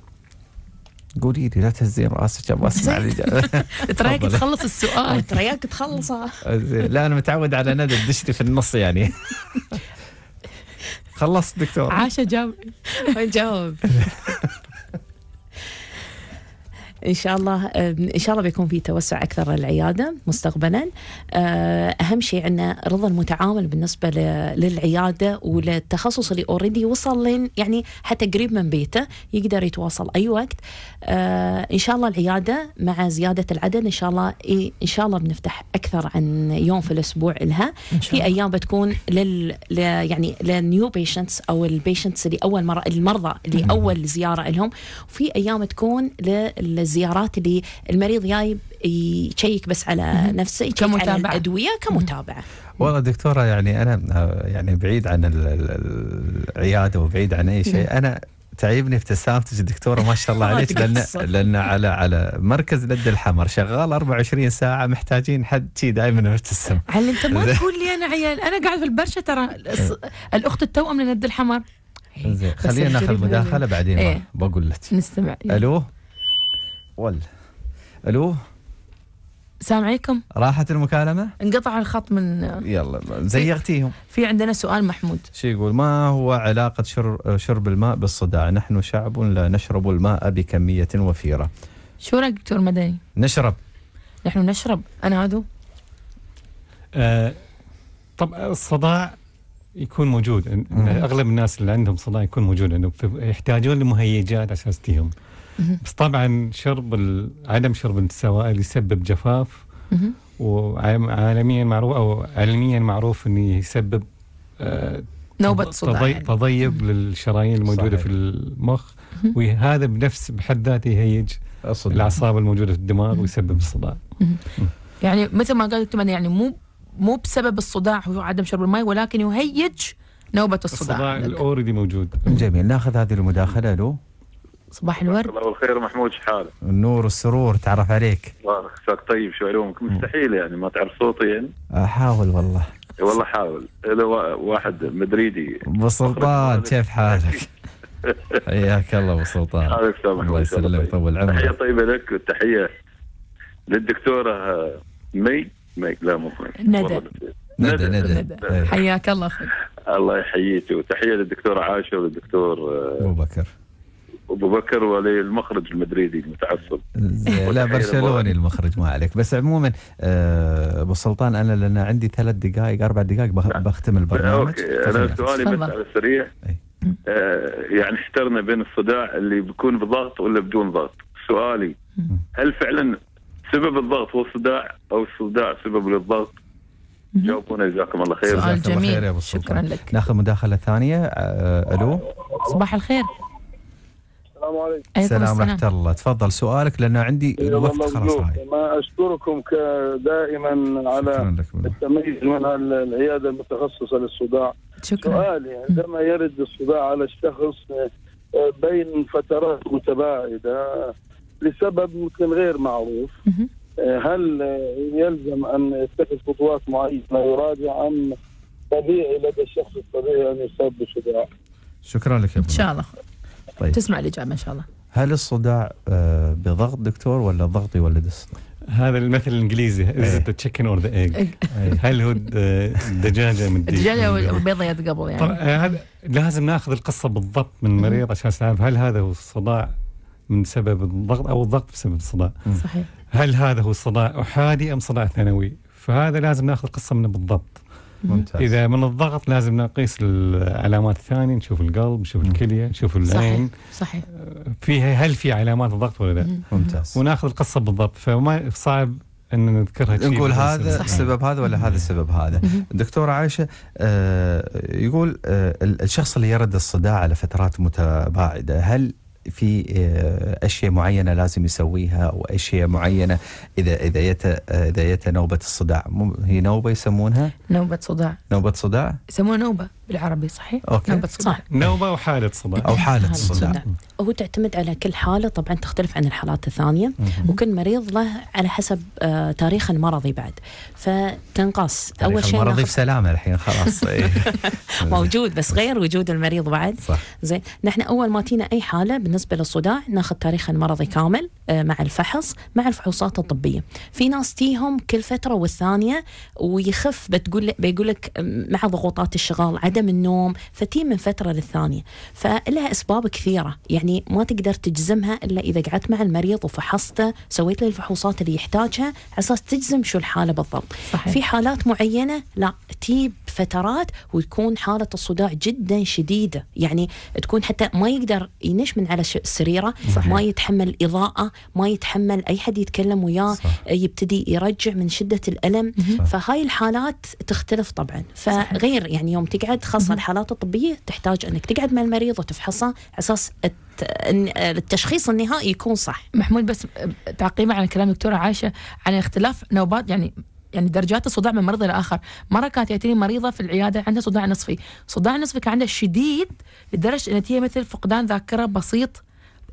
قولي لي لا تهزين راسك أبغى أسمع.
تراك. تخلص السؤال
ترياك تخلصها
زين. لا أنا متعود على ندى تدش لي في النص يعني خلصت دكتور.
عاشة جاوب
جاوب إن شاء الله إن شاء الله بيكون في توسع أكثر للعيادة مستقبلا. آه، أهم شيء عندنا رضا المتعامل بالنسبة للعيادة وللتخصص اللي already وصل لين يعني حتى قريب من بيته يقدر يتواصل أي وقت. آه، إن شاء الله العيادة مع زيادة العدد إن شاء الله إيه، إن شاء الله بنفتح أكثر عن يوم في الأسبوع لها. في. أيام بتكون لل يعني لل new patients أو ال patients اللي أول مرة المرضى اللي أول زيارة لهم. وفي أيام تكون للزيارات اللي المريض جاي يشيك بس على نفسه يشيك على
كمتابعة.
الأدوية كمتابعة.
والله دكتورة يعني أنا آه، يعني بعيد عن ال- ال- العيادة وبعيد عن أي شيء. أنا تعيبني ابتسامتك دكتورة ما شاء الله عليك
تقصر.
لأن على على مركز لد الحمر شغال 24 ساعة محتاجين حد شي دائما مبتسم
علي أنت ما. تقول لي أنا عيال أنا قاعد في البرشا ترى الص- الأخت التوأم لند الحمر. بس
خلينا ناخذ مداخلة بعدين
إيه.
بقول لك.
نستمع. يلا.
ول. ألو؟
السلام عليكم.
راحت المكالمة؟
انقطع الخط من
يلا زيغتيهم.
في عندنا سؤال محمود.
شو يقول؟ ما هو علاقة شرب, شرب الماء بالصداع؟ نحن شعب لا نشرب الماء بكمية وفيرة.
شو رأيك دكتور مدني؟
نشرب.
نحن نشرب. أنا هادو
آه طب الصداع يكون موجود. أغلب الناس اللي عندهم صداع يكون موجود ف- يحتاجون لمهيجات أساس تيهم
مهم.
بس طبعا شرب ال- عدم شرب السوائل يسبب جفاف. وعالميا معروف أو علميا معروف انه يسبب آه،
نوبة صداع
تضي-
يعني.
تضيب للشرايين الموجودة
صحيح.
في المخ وهذا بنفس بحد ذاته يهيج
الصداع.
الأعصاب الموجودة في الدماغ ويسبب الصداع.
يعني مثل ما مدني يعني مو مو بسبب الصداع هو عدم شرب الماء ولكن يهيج نوبة الصداع.
الصداع الاوريدي موجود.
جميل. ناخذ هذه المداخلة ألو؟
صباح الورد.
الله بالخير محمود شحاله
النور والسرور تعرف عليك.
الله عساك طيب شو علومك مستحيل يعني ما تعرف صوتي يعني؟
احاول والله.
إي والله حاول. وا- واحد مدريدي.
أبو سلطان كيف حالك؟ حياك الله أبو سلطان. الله يسلمك
طيب.
طول
تحية
عمرك
طيبة لك والتحية للدكتورة آه، مي مي لا مو مي.
ندى.
والله.
ندى ندى
ندى.
إيه.
حياك الله أخوي
الله يحييك وتحية للدكتورة عائشة وللدكتور آه،
أبو بكر.
أبو بكر وللمخرج المدريدي المتعصب.
لا برشلوني المخرج ما عليك. بس عموما آه، أبو سلطان أنا لأن عندي ثلاث دقائق أربع دقائق بخ-
نعم.
بختم البرنامج.
أوكي
أنا.
سؤالي بس. على السريع. آه يعني احترنا بين الصداع اللي بيكون بضغط ولا بدون ضغط. سؤالي هل فعلا سبب الضغط هو الصداع أو الصداع سبب للضغط؟ جاوبونا جزاكم الله خير.
سؤال
الله خير يا
جميل
أبو
شكرا. لك.
ناخذ مداخلة ثانية. آه، ألو؟
صباح الخير.
السلام عليكم.
عليكم
السلام. ورحمة الله. تفضل. سؤالك لأن عندي الوقت خلاص رايح.
ما أشكركم ك- دائما
شكرا
على. التمييز من ال- العيادة المتخصصة للصداع.
شكرا.
سؤالي عندما يرد الصداع على الشخص آه، بين فترات متباعدة لسبب يمكن غير معروف. آه، هل يلزم أن يتخذ خطوات معينة يراجع أم طبيعي لدى الشخص الطبيعي أن يصاب بصداع؟
شكرا لك يا إن
شاء الله.
طيب.
تسمع الإجابة إن شاء الله.
هل الصداع آه، بضغط دكتور ولا الضغط يولد الصداع؟
هذا المثل الإنجليزي the chicken or the egg
إيه.
هل هو الد- الدجاجة من؟
الدجاجة يد قبل يعني.
آه، هذا لازم ناخذ القصة بالضبط من المريض عشان نعرف هل هذا هو الصداع من سبب الضغط أو الضغط بسبب الصداع؟
صحيح.
هل هذا هو الصداع أحادي أم صداع ثانوي؟ فهذا لازم ناخذ القصة منه بالضبط.
ممتاز.
إذا من الضغط لازم نقيس العلامات الثانية نشوف القلب نشوف الكلية نشوف
صحيح
العين.
صحيح
فيها هل في علامات الضغط ولا لا؟
ممتاز.
وناخذ القصة بالضبط فما صعب إن نذكرها
نقول هذا
صحيح.
السبب هذا ولا هذا السبب هذا؟ دكتورة عائشة آه، يقول آه، الشخص اللي يرد الصداع على فترات متباعدة هل في آه، أشياء معينة لازم يسويها أو أشياء معينة إذا إذا يت إذا يت نوبة الصداع. هي نوبة يسمونها؟
نوبة صداع.
نوبة صداع؟
يسموها نوبة. بالعربي صحيح؟
أوكي.
نوبه صداع
صح.
نوبة وحاله صداع.
أو
حالة
حالة
صداع. هو تعتمد على كل حالة طبعا تختلف عن الحالات الثانية. وكل مريض له على حسب آه تاريخه المرضي بعد. فتنقص. أول
تاريخ
شيء
المرضي في سلامه الحين خلاص. إيه.
موجود بس غير وجود المريض بعد.
صح.
زين. نحن أول ما تينا أي حالة بالنسبة للصداع ناخذ تاريخ المرضي كامل آه، مع الفحص مع الفحوصات الطبية. في ناس تيهم كل فترة والثانية ويخف بتقول بيقول لك آم، مع ضغوطات الشغل عدم النوم فتي من فترة للثانية. فلها أسباب كثيرة يعني ما تقدر تجزمها إلا إذا قعدت مع المريض وفحصته سويت له الفحوصات اللي يحتاجها على أساس تجزم شو الحالة بالضبط.
صحيح.
في حالات معينة لا تجيب فترات ويكون حالة الصداع جدا شديدة. يعني تكون حتى ما يقدر ينش من على سريرة
صحيح.
ما يتحمل إضاءة ما يتحمل أي حد يتكلم وياه
صح.
يبتدي يرجع من شدة الألم. فهاي الحالات تختلف طبعا. فغير يعني يوم تقعد خاصه الحالات الطبيه تحتاج أنك تقعد مع المريض وتفحصه على أساس التشخيص النهائي يكون صح.
محمود بس تعقيبا على كلام دكتورة عائشه عن اختلاف نوبات يعني يعني درجات الصداع من مريض لاخر، مرة كانت تاتيني مريضة في العيادة عندها صداع نصفي، صداع نصفي كان عندها شديد لدرجة إن هي مثل فقدان ذاكرة بسيط.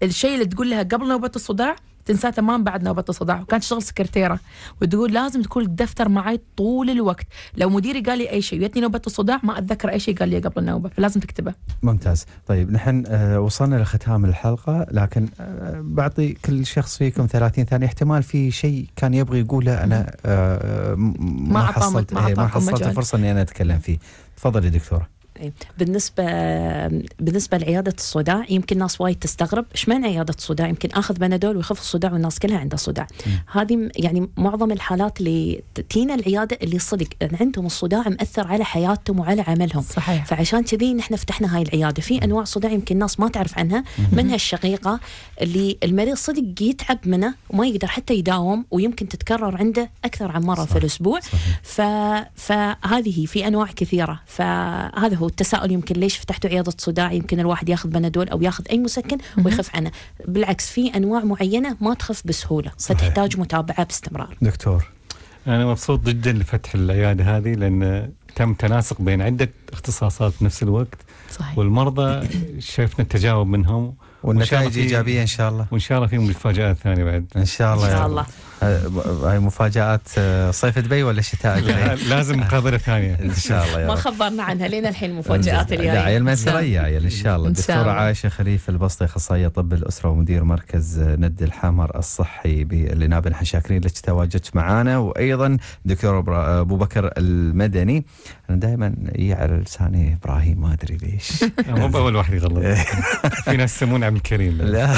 الشيء اللي تقول لها قبل نوبة الصداع تنساه تمام بعد نوبة الصداع وكانت تشتغل سكرتيرة. وتقول لازم تكون الدفتر معي طول الوقت. لو مديري قال لي أي شيء ويتني نوبة الصداع ما أتذكر أي شيء قال لي قبل النوبة فلازم تكتبه.
ممتاز. طيب نحن آه، وصلنا لختام الحلقة لكن آه، بعطي كل شخص فيكم 30 ثانية احتمال في شيء كان يبغى يقوله. أنا آه،
ما
ما حصلت
ما
إيه، ما حصلت. الفرصة إني أنا أتكلم فيه. تفضلي دكتورة.
إيه. بالنسبة بالنسبة لعيادة الصداع يمكن ناس وايد تستغرب إيش معنى عيادة الصداع؟ يمكن آخذ بنادول ويخف الصداع والناس كلها عندها صداع هذه يعني معظم الحالات اللي تينا العيادة اللي صدق عندهم الصداع مأثر على حياتهم وعلى عملهم.
صحيح.
فعشان كذي نحن فتحنا هاي العيادة. في أنواع صداع يمكن الناس ما تعرف عنها منها الشقيقة اللي المريض صدق يتعب منه وما يقدر حتى يداوم ويمكن تتكرر عنده أكثر عن مرة في الأسبوع. ف... فهذه في أنواع كثيرة. فهذا هو التساؤل يمكن ليش فتحتوا عيادة صداع؟ يمكن الواحد ياخذ بنادول أو ياخذ أي مسكن ويخف عنه. بالعكس في أنواع معينة ما تخف بسهولة
صحيح.
فتحتاج متابعة باستمرار.
دكتور.
أنا مبسوط جدا لفتح العيادة هذه لأن تم تناسق بين عدة اختصاصات في نفس الوقت.
صحيح.
والمرضى شفنا التجاوب منهم.
والنتائج إيجابية إن شاء الله.
وإن شاء الله في مفاجآت ثانية بعد.
إن شاء الله
إن
يا
شاء. الله.
آه، هاي مفاجآت آه، صيف دبي ولا شتاء دبي؟
لازم مقابلة ثانية.
إن شاء الله يا
ما خبرنا عنها لين الحين المفاجات
ما سريع عيل إن شاء الله. الدكتورة
الله.
عائشة خليفة البسطي أخصائية طب الأسرة ومدير مركز ند الحمر الصحي بالناب نحن شاكرين لك تواجدت معنا وأيضا دكتور أبو بكر المدني. أنا دائما يجي على لساني إبراهيم ما أدري ليش.
مو بأول واحد يغلط. في ناس يسمونه عبد الكريم.
لا.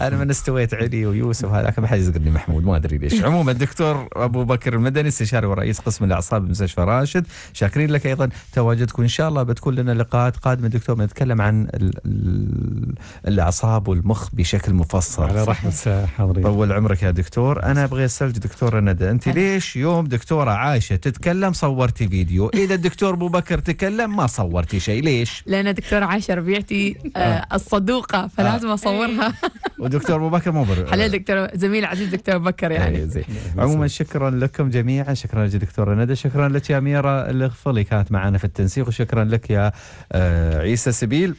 أنا من استويت علي ويوسف هذاك ما حد يزقني محمود. ما أدري ليش. عموما الدكتور أبو بكر المدني استشاري ورئيس قسم الأعصاب بمستشفى راشد. شاكرين لك أيضا. تواجدك وان شاء الله بتكون لنا لقاءات قادمة. دكتور بنتكلم عن ال ال الأعصاب والمخ بشكل مفصل.
على رحمة حاضرين.
طول عمرك يا دكتور. أنا أبغى اسالك دكتوره ندى. أنت ليش يوم دكتورة عائشه تتكلم صورتي فيديو؟ إذا الدكتور أبو بكر تكلم ما صورتي شيء. ليش؟
لأن دكتور عائشه ربيعتي آه الصدوقة فلازم أصورها.
ودكتور أبو بكر مو بر...
حلال دكتور زميل عزيز دكتور بكر.
إيه،
يعني.
زين. عموما شكرا لكم جميعا. شكرا لك دكتورة ندى. شكرا لك يا اميره الغفلي كانت معنا في التنسيق. وشكرا لك يا آه عيسى سبيل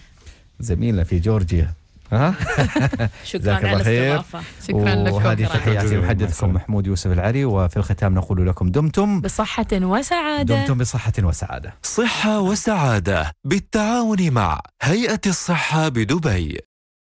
زميلنا في جورجيا. ها؟
شكرا على. الاستضافة.
شكرا لك
وهذه. تحياتي. محدثكم محمود يوسف العري. وفي الختام نقول لكم دمتم.
بصحة وسعادة.
دمتم بصحة وسعادة.
صحة وسعادة بالتعاون مع هيئة الصحة بدبي.